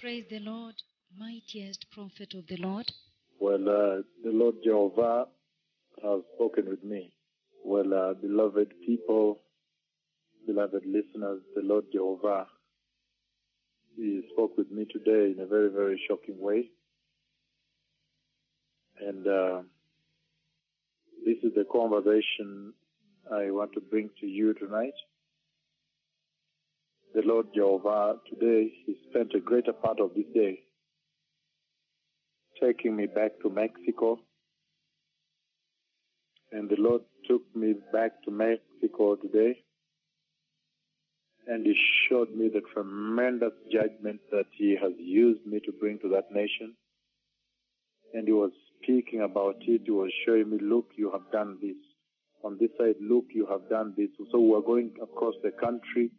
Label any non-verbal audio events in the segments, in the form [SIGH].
Praise the Lord, mightiest prophet of the Lord. Well, uh, the Lord Jehovah has spoken with me. Well, uh, beloved people, beloved listeners, the Lord Jehovah, He spoke with me today in a very, very shocking way. And uh, this is the conversation I want to bring to you tonight. The Lord Jehovah today, He spent a greater part of this day taking me back to Mexico. And the Lord took me back to Mexico today. And He showed me the tremendous judgment that He has used me to bring to that nation. And He was speaking about it. He was showing me, look, you have done this. On this side, look, you have done this. So we're going across the country,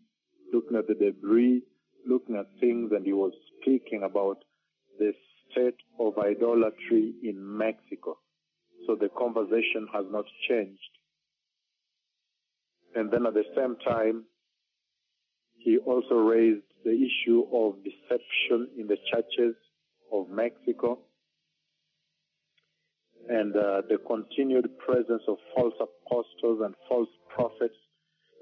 looking at the debris, looking at things, and He was speaking about the state of idolatry in Mexico. So the conversation has not changed. And then at the same time, he also raised the issue of deception in the churches of Mexico and uh, the continued presence of false apostles and false prophets,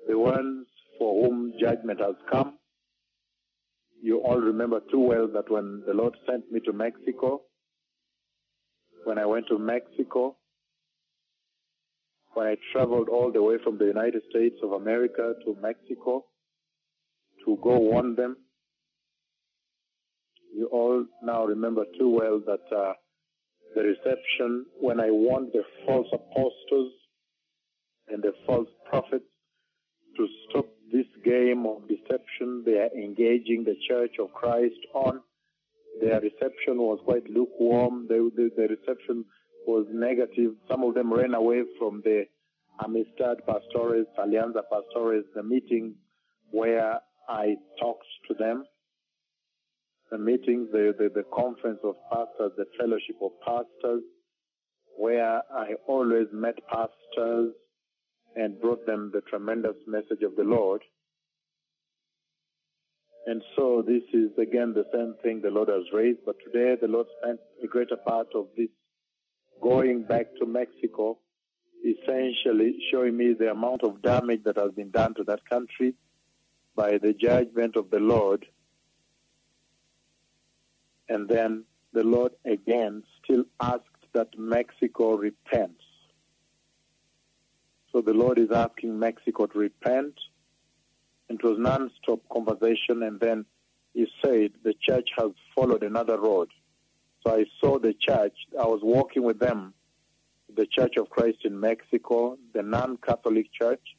the ones for whom judgment has come. You all remember too well that when the Lord sent me to Mexico, when I went to Mexico, when I traveled all the way from the United States of America to Mexico to go warn them, you all now remember too well that uh, the reception when I warned the false apostles and the false prophets to stop this game of deception they are engaging the church of Christ on. Their reception was quite lukewarm. The, the, the reception was negative. Some of them ran away from the Amistad Pastores, Alianza Pastores, the meeting where I talked to them. The meeting, the, the, the conference of pastors, the fellowship of pastors, where I always met pastors and brought them the tremendous message of the Lord. And so this is again the same thing the Lord has raised, but today the Lord spent a greater part of this going back to Mexico, essentially showing me the amount of damage that has been done to that country by the judgment of the Lord. And then the Lord again still asked that Mexico repents. So the Lord is asking Mexico to repent. It was non-stop conversation, and then he said the church has followed another road. So I saw the church. I was walking with them, the Church of Christ in Mexico, the non-Catholic church.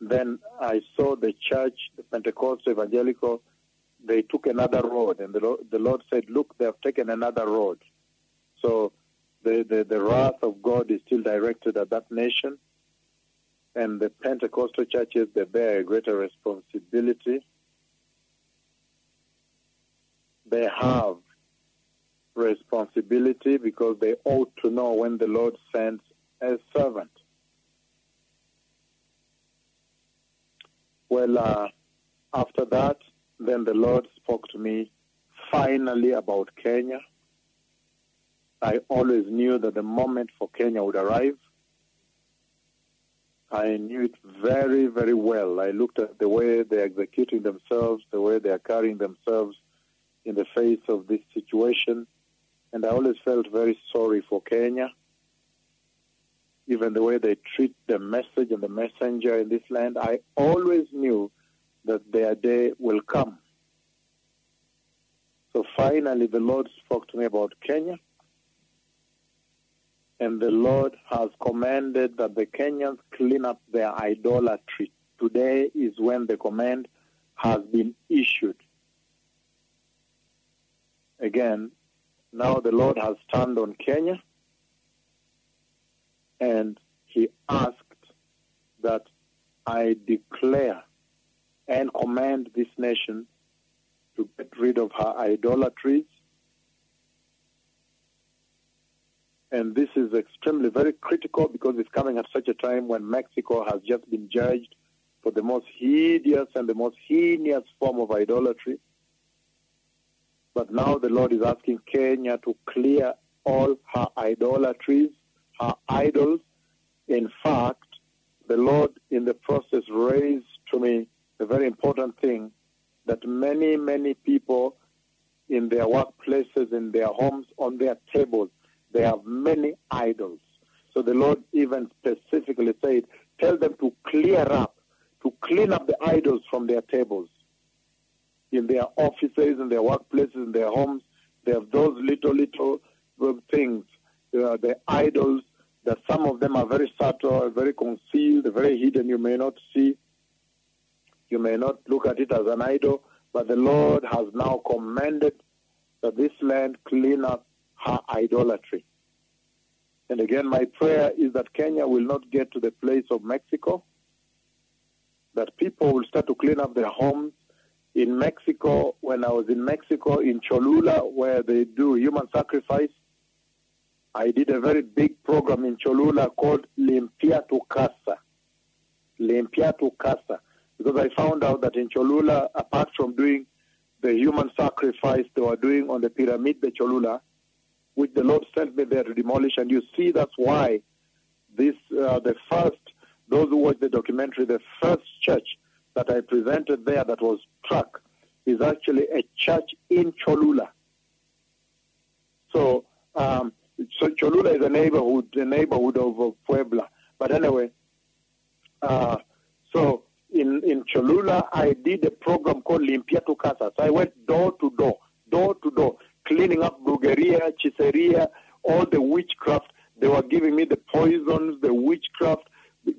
Then I saw the church, the Pentecostal Evangelical. They took another road, and the Lord, the Lord said, "Look, they have taken another road." So the, the, the wrath of God is still directed at that nation. And the Pentecostal churches, they bear a greater responsibility. They have responsibility because they ought to know when the Lord sends a servant. Well, uh, after that, then the Lord spoke to me finally about Kenya. I [LAUGHS] always knew that the moment for Kenya would arrive. I knew it very, very well. I looked at the way they're executing themselves, the way they are carrying themselves in the face of this situation, and I always felt very sorry for Kenya. Even the way they treat the message and the messenger in this land, I always knew that their day will come. So finally, the Lord spoke to me about Kenya and the Lord has commanded that the Kenyans clean up their idolatry. Today is when the command has been issued. Again, now the Lord has turned on Kenya and he asked that I declare and command this nation to get rid of her idolatries And this is extremely very critical because it's coming at such a time when Mexico has just been judged for the most hideous and the most heinous form of idolatry. But now the Lord is asking Kenya to clear all her idolatries, her idols. In fact, the Lord in the process raised to me a very important thing that many, many people in their workplaces, in their homes, on their tables, they have many idols. So the Lord even specifically said, tell them to clear up, to clean up the idols from their tables. In their offices, in their workplaces, in their homes, they have those little, little uh, things, uh, the idols, that some of them are very subtle, very concealed, very hidden. You may not see, you may not look at it as an idol, but the Lord has now commanded that this land clean up her idolatry. And again, my prayer is that Kenya will not get to the place of Mexico, that people will start to clean up their homes. In Mexico, when I was in Mexico, in Cholula, where they do human sacrifice, I did a very big program in Cholula called Limpia tu Casa. Limpia tu Casa. Because I found out that in Cholula, apart from doing the human sacrifice they were doing on the pyramid the Cholula, which the Lord sent me there to demolish, and you see that's why this, uh, the first, those who watched the documentary, the first church that I presented there that was struck is actually a church in Cholula. So, um, so Cholula is a neighborhood, a neighborhood of, Puebla. But anyway, uh, so in, in Cholula, I did a program called Limpia tu Casa. So I went door to door, door to door, cleaning up brujeria, chiseria, all the witchcraft. They were giving me the poisons, the witchcraft,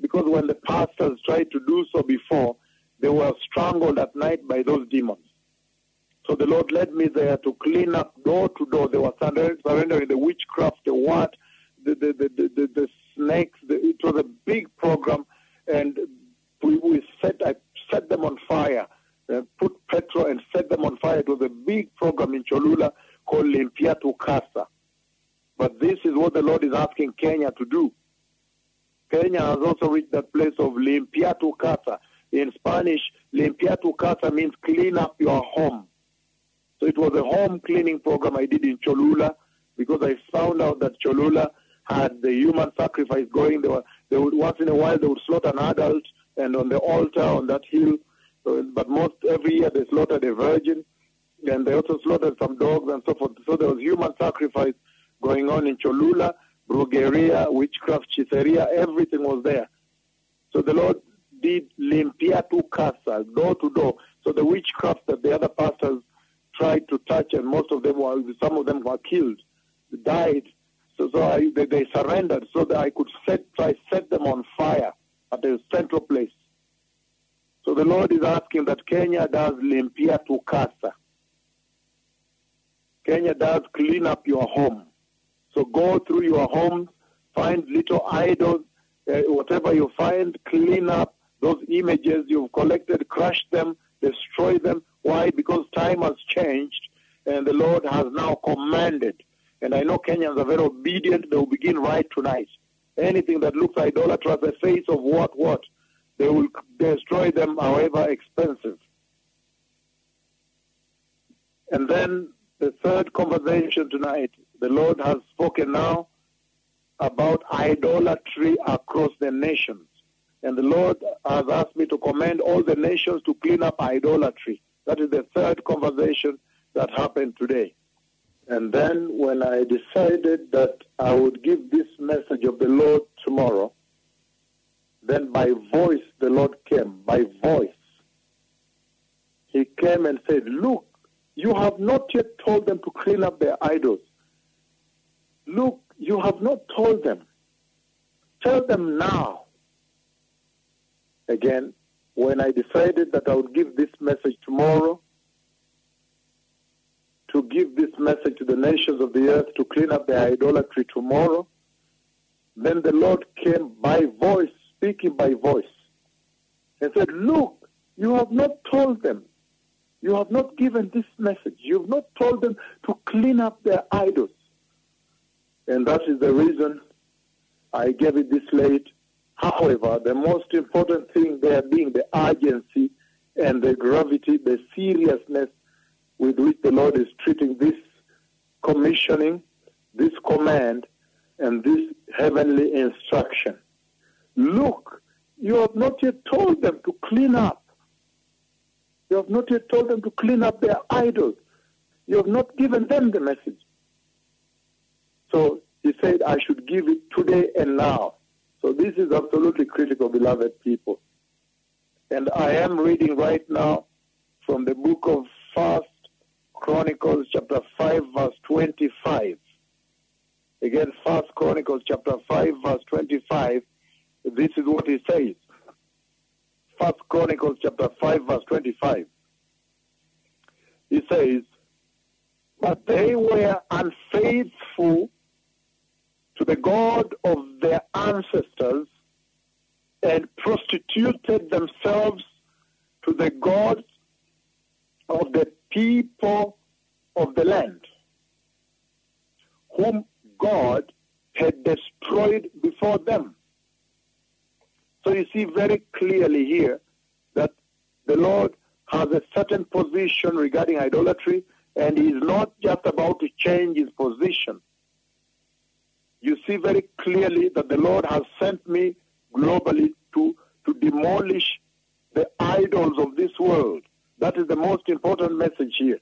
because when the pastors tried to do so before, they were strangled at night by those demons. So the Lord led me there to clean up door to door. They were surrendering the witchcraft, the what, the the the the, the, the snakes. The, it was a big program, and we, we set I set them on fire, uh, put petrol and set them on fire. It was a big program in Cholula called Limpia tu Casa. But this is what the Lord is asking Kenya to do. Kenya has also reached that place of Limpia tu Casa. In Spanish, Limpia tu Casa means clean up your home. So it was a home cleaning program I did in Cholula because I found out that Cholula had the human sacrifice going. They were, they would once in a while they would slaughter an adult, and on the altar on that hill, uh, but most every year they slaughtered a virgin, and they also slaughtered some dogs and so forth. So there was human sacrifice going on in Cholula, brujeria, witchcraft, chiseria, everything was there. So the Lord did limpia tu casa, door to door. So the witchcraft that the other pastors tried to touch, and most of them were, some of them were killed, died. So, so I, they, they surrendered so that I could set, I set them on fire at a central place. So the Lord is asking that Kenya does limpia tu casa. Kenya does clean up your home. So go through your homes, find little idols, uh, whatever you find, clean up those images you've collected, crush them, destroy them. Why? Because time has changed and the Lord has now commanded. And I know Kenyans are very obedient. They will begin right tonight. Anything that looks idolatrous, the face of what, what, they will destroy them however expensive. And then the third conversation tonight, the Lord has spoken now about idolatry across the nations. And the Lord has asked me to command all the nations to clean up idolatry. That is the third conversation that happened today. And then when I decided that I would give this message of the Lord tomorrow, then by voice the Lord came, by voice. He came and said, Look, you have not yet told them to clean up their idols. Look, you have not told them. Tell them now. Again, when I decided that I would give this message tomorrow, to give this message to the nations of the earth to clean up their idolatry tomorrow, then the Lord came by voice, speaking by voice, and said, Look, you have not told them. You have not given this message. You have not told them to clean up their idols. And that is the reason I gave it this late. However, the most important thing there being the urgency and the gravity, the seriousness with which the Lord is treating this commissioning, this command, and this heavenly instruction. Look, you have not yet told them to clean up. You have not yet told them to clean up their idols. You have not given them the message. So he said, I should give it today and now. So this is absolutely critical, beloved people. And I am reading right now from the book of First Chronicles, chapter 5, verse 25. Again, First Chronicles, chapter 5, verse 25. This is what he says. First Chronicles, chapter 5, verse 25. He says, But they were unfaithful to the God of their ancestors and prostituted themselves to the gods of the people of the land, whom God had destroyed before them. So you see very clearly here that the Lord has a certain position regarding idolatry, and He is not just about to change His position. You see very clearly that the Lord has sent me globally to, to demolish the idols of this world. That is the most important message here.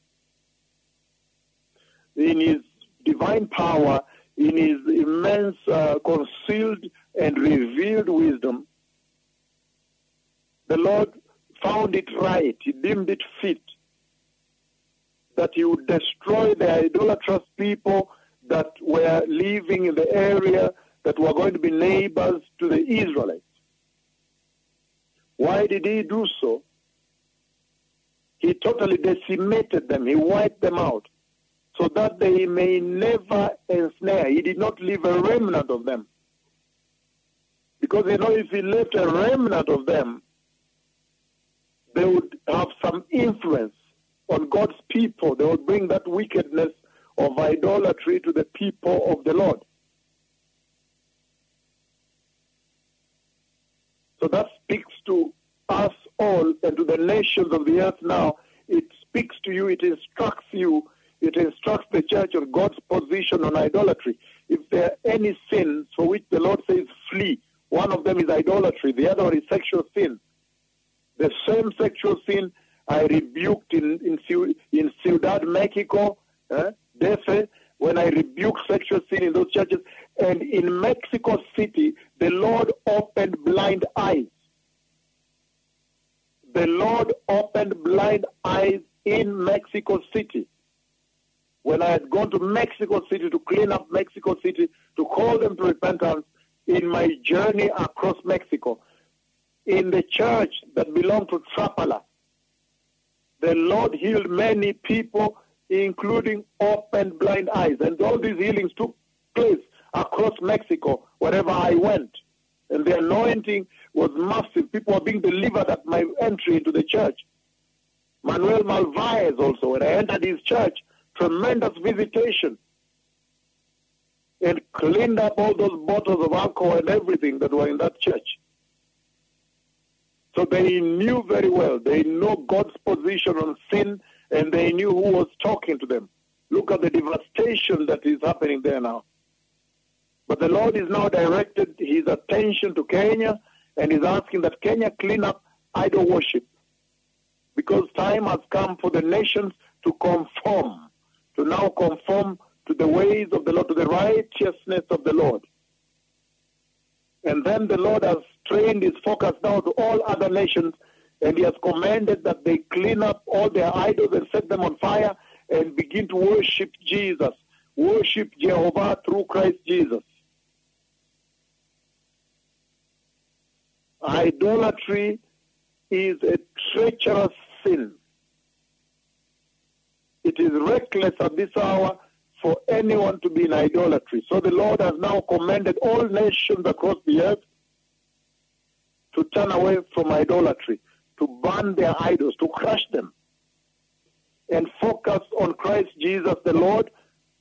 In His divine power, in His immense uh, concealed and revealed wisdom, the Lord found it right, He deemed it fit that He would destroy the idolatrous people that were living in the area that were going to be neighbors to the Israelites. Why did He do so? He totally decimated them, He wiped them out so that they may never ensnare. He did not leave a remnant of them. Because you know, if He left a remnant of them, they would have some influence on God's people. They would bring that wickedness of idolatry to the people of the Lord. So that speaks to us all and to the nations of the earth now. It speaks to you, it instructs you, it instructs the church of God's position on idolatry. If there are any sins for which the Lord says flee, one of them is idolatry, the other is sexual sin. The same sexual sin I rebuked in, in, in Ciudad Mexico, Defe, uh, when I rebuked sexual sin in those churches. And in Mexico City, the Lord opened blind eyes. The Lord opened blind eyes in Mexico City. When I had gone to Mexico City to clean up Mexico City, to call them to repentance in my journey across Mexico, in the church that belonged to Trapala, the Lord healed many people, including open blind eyes. And all these healings took place across Mexico, wherever I went. And the anointing was massive. People were being delivered at my entry into the church. Manuel Malvaez also, when I entered his church, tremendous visitation. And cleaned up all those bottles of alcohol and everything that were in that church. So they knew very well. They know God's position on sin, and they knew who was talking to them. Look at the devastation that is happening there now. But the Lord is now directed his attention to Kenya, and is asking that Kenya clean up idol worship. Because time has come for the nations to conform, to now conform to the ways of the Lord, to the righteousness of the Lord. And then the Lord has trained his focus now to all other nations, and he has commanded that they clean up all their idols and set them on fire and begin to worship Jesus, worship Jehovah through Christ Jesus. Idolatry is a treacherous sin. It is reckless at this hour for anyone to be in idolatry. So the Lord has now commanded all nations across the earth to turn away from idolatry, to burn their idols, to crush them, and focus on Christ Jesus the Lord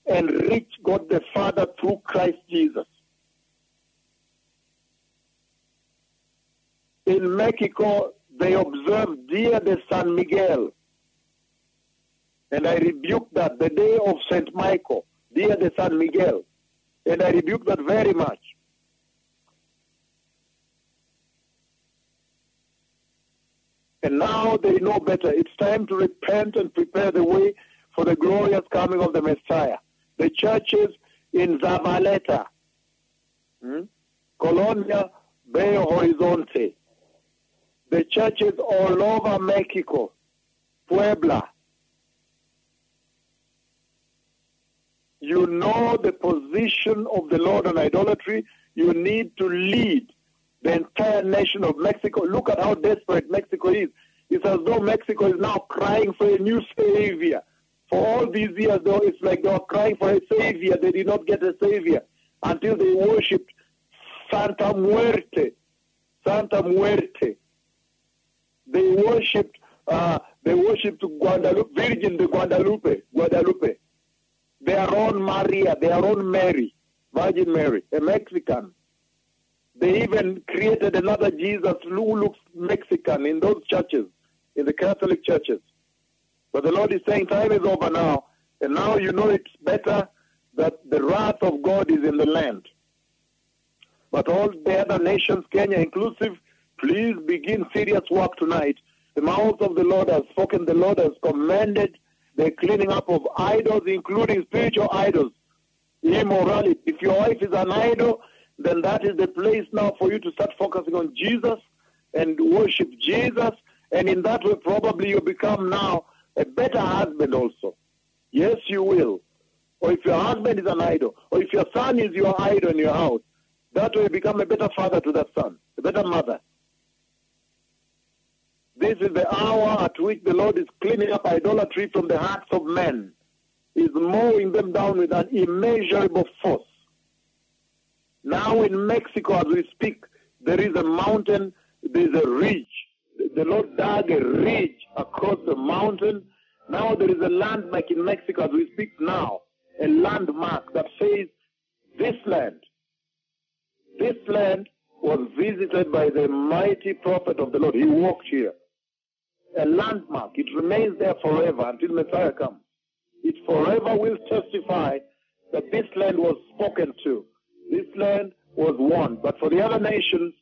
and reach God the Father through Christ Jesus. In Mexico, they observe Dia de San Miguel. And I rebuke that the day of St. Michael, Dia de San Miguel. And I rebuke that very much. And now they know better. It's time to repent and prepare the way for the glorious coming of the Messiah. The churches in Zavaleta, hmm, Colonia, Belo Horizonte, the churches all over Mexico, Puebla. You know the position of the Lord on idolatry. You need to lead the entire nation of Mexico. Look at how desperate Mexico is. It's as though Mexico is now crying for a new savior. For all these years, though, it's like they were crying for a savior. They did not get a savior until they worshipped Santa Muerte. Santa Muerte. They worshipped, uh, they worshipped Guadalupe, Virgin de Guadalupe, Guadalupe. Their own Maria, their own Mary, Virgin Mary, a Mexican. They even created another Jesus who looks Mexican in those churches, in the Catholic churches. But the Lord is saying time is over now, and now you know it's better that the wrath of God is in the land. But all the other nations, Kenya inclusive, please begin serious work tonight. The mouth of the Lord has spoken, the Lord has commanded the cleaning up of idols, including spiritual idols, immorality. If your wife is an idol, then that is the place now for you to start focusing on Jesus and worship Jesus. And in that way, probably you become now a better husband also. Yes, you will. Or if your husband is an idol, or if your son is your idol in your house, that way you become a better father to that son, a better mother. This is the hour at which the Lord is cleaning up idolatry from the hearts of men. He's mowing them down with an immeasurable force. Now in Mexico, as we speak, there is a mountain, there is a ridge. The Lord dug a ridge across the mountain. Now there is a landmark in Mexico as we speak now, a landmark that says this land, this land was visited by the mighty prophet of the Lord. He walked here. A landmark. It remains there forever until Messiah comes. It forever will testify that this land was spoken to. This land was won. But for the other nations,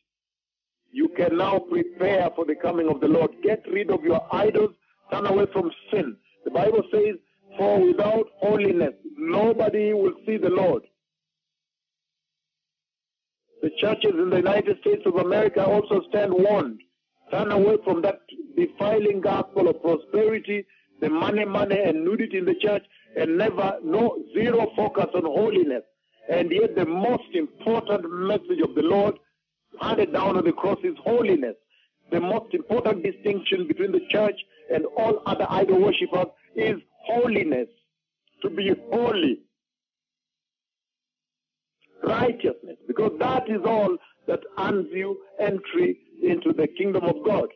you can now prepare for the coming of the Lord. Get rid of your idols. Turn away from sin. The Bible says, for without holiness, nobody will see the Lord. The churches in the United States of America also stand warned. Turn away from that defiling gospel of prosperity, the money, money, and nudity in the church, and never, no, zero focus on holiness. And yet, the most important message of the Lord handed down on the cross is holiness. The most important distinction between the church and all other idol worshippers is holiness. To be holy. Righteousness. Because that is all that earns you entry into the kingdom of God.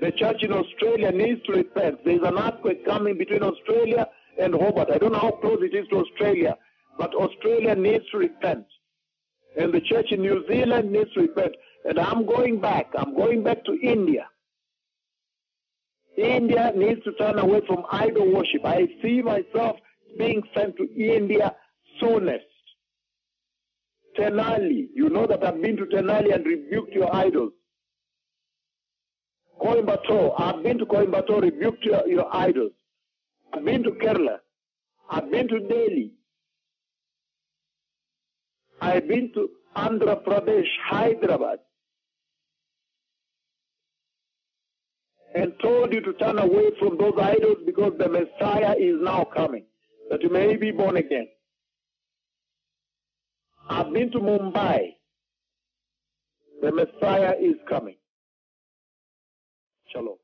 The church in Australia needs to repent. There is an earthquake coming between Australia and Hobart. I don't know how close it is to Australia, but Australia needs to repent. And the church in New Zealand needs to repent. And I'm going back. I'm going back to India. India needs to turn away from idol worship. I see myself being sent to India soonest. Tenali. You know that I've been to Tenali and rebuked your idols. Coimbatore. I've been to Coimbatore, rebuked your, your idols. I've been to Kerala. I've been to Delhi. I've been to Andhra Pradesh, Hyderabad. And told you to turn away from those idols because the Messiah is now coming, that you may be born again. I've been to Mumbai. The Messiah is coming. Shalom.